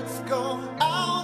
let's go out.